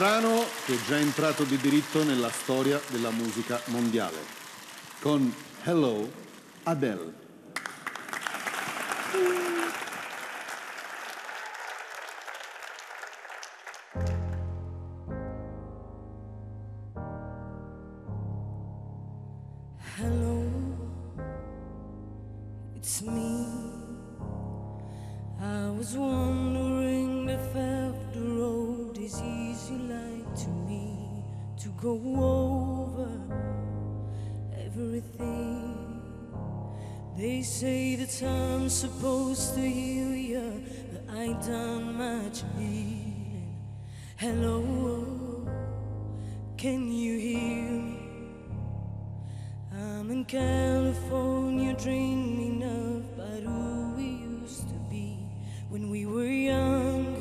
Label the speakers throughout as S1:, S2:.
S1: Brano che è già entrato di diritto nella storia della musica mondiale. Con Hello Adele.
S2: Hello, it's me. I was wondering if after all these years you lied to me to go over everything. They say that I'm supposed to heal you, but I done much healing. Hello, can you hear me? I'm in California dreaming of who we used to be when we were younger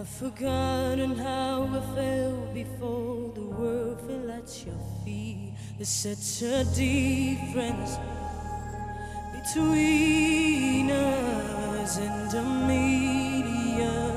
S2: I've forgotten how I felt before the world fell at your feet. There's such a difference between us and the media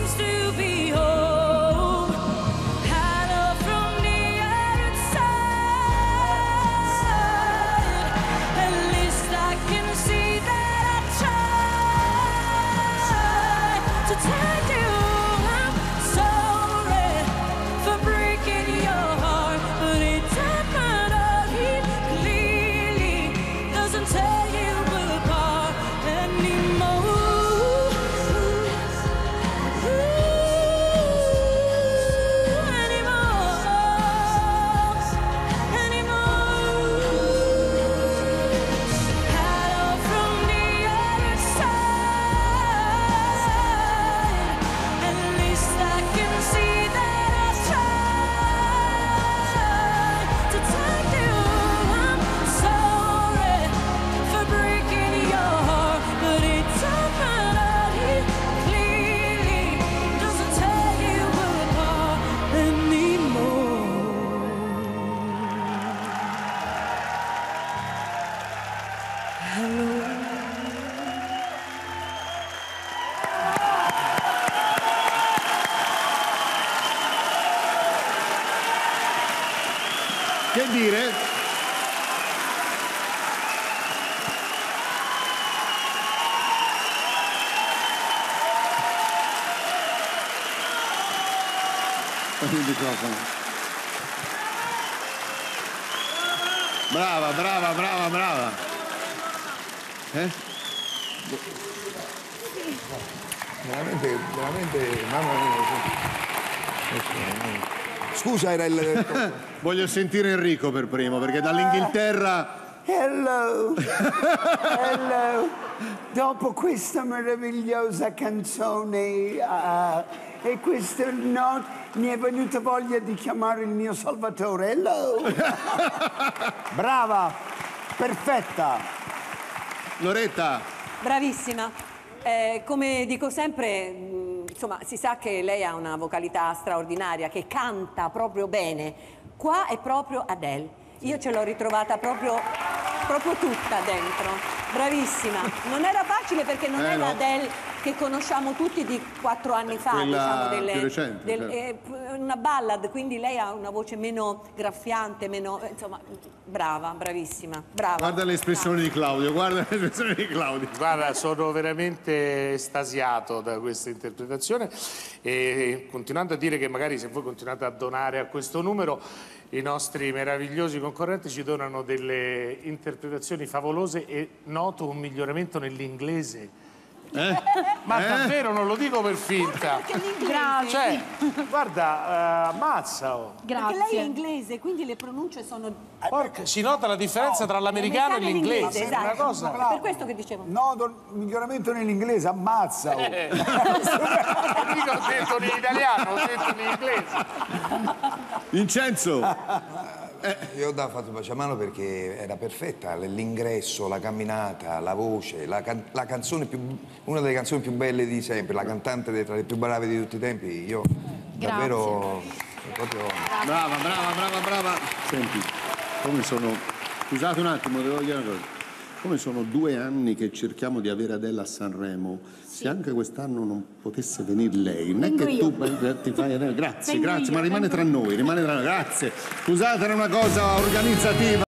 S2: comes through
S1: Che dire? Il microfono. Brava, brava, brava, brava. Eh?
S3: Veramente, veramente, mamma mia. Scusa, era il...
S1: Voglio sentire Enrico per primo, perché dall'Inghilterra...
S4: Hello, hello. Dopo questa meravigliosa canzone ah, e questa notte mi è venuta voglia di chiamare il mio Salvatore. Hello. Brava, perfetta.
S1: Loretta,
S5: Bravissima. Eh, come dico sempre, insomma, si sa che lei ha una vocalità straordinaria, che canta proprio bene. Qua è proprio Adele. Io ce l'ho ritrovata proprio, proprio tutta dentro. Bravissima. Non era facile perché non
S1: Eh,
S5: è
S1: no.
S5: l'Adele che conosciamo tutti di quattro anni fa,
S1: Quella
S5: diciamo,
S1: più recente,
S5: del-
S1: certo.
S5: è p- una ballad, quindi lei ha una voce meno graffiante, meno, eh, insomma, brava, bravissima, brava.
S1: guarda l'espressione di Claudio, guarda l'espressione di Claudio.
S6: Guarda, sono veramente estasiato da questa interpretazione e continuando a dire che magari se voi continuate a donare a questo numero, i nostri meravigliosi concorrenti ci donano delle interpretazioni favolose e noto un miglioramento nell'inglese
S1: Eh?
S6: Ma
S1: Eh?
S6: davvero non lo dico per finta.
S5: Grazie.
S6: Cioè, guarda, eh, ammazza. oh.
S5: Perché lei è
S7: Grazie.
S5: inglese, quindi le pronunce sono
S6: Porca, si nota la differenza tra l'americano e l'inglese.
S5: esatto.
S6: Una cosa.
S5: È per questo che dicevo.
S3: No, do- miglioramento nell'inglese, ammazza. oh.
S6: Eh, mica ho detto in italiano, ho detto in inglese.
S1: Vincenzo,
S3: Io ho dato fatto Baciamano perché era perfetta, l'ingresso, la camminata, la voce, la, can- la canzone più, una delle canzoni più belle di sempre, la cantante tra le più brave di tutti i tempi. Io davvero proprio
S1: brava, brava, brava, brava. Senti, come sono... Scusate un attimo, devo dire una cosa. Come sono due anni che cerchiamo di avere Adele a Sanremo, se anche quest'anno non potesse venire lei, non è
S7: Vengo
S1: che
S7: io.
S1: tu ti fai... Grazie,
S7: Vengo
S1: grazie,
S7: io,
S1: ma rimane tra noi, rimane tra noi, grazie. Scusate, era una cosa organizzativa.